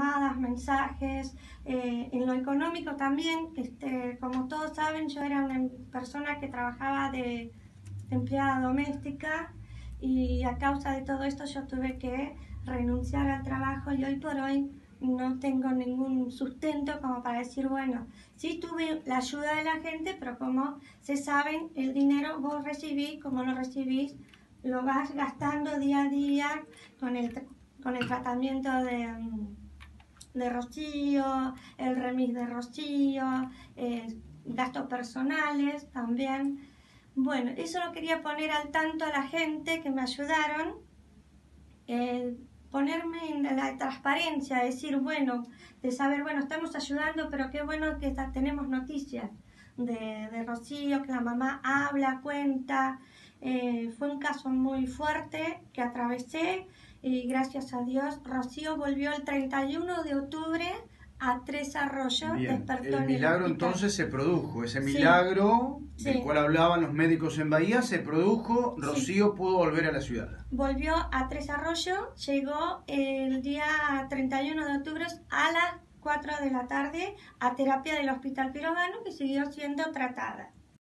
llamadas, mensajes, eh, en lo económico también, este, como todos saben, yo era una persona que trabajaba de, empleada doméstica y a causa de todo esto yo tuve que renunciar al trabajo y hoy por hoy no tengo ningún sustento como para decir, bueno, sí tuve la ayuda de la gente, pero como se saben, el dinero vos recibís, como lo recibís, lo vas gastando día a día con el, con el tratamiento de, mm, de Rocío, el remis de Rocío, eh, gastos personales también. Bueno, eso lo quería poner al tanto a la gente que me ayudaron, ponerme en la transparencia, decir, bueno, de saber, bueno, estamos ayudando, pero qué bueno que tenemos noticias de, de Rocío, que la mamá habla, cuenta. Eh, fue un caso muy fuerte que atravesé y gracias a Dios, Rocío volvió el 31 de octubre a Tres Arroyos. Despertó el milagro entonces se produjo, ese milagro del cual hablaban los médicos en Bahía se produjo, Rocío pudo volver a la ciudad. Volvió a Tres Arroyos, llegó el día 31 de octubre a las 4 de la tarde a terapia del Hospital Pirogano que siguió siendo tratada.